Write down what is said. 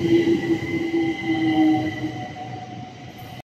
Yeah.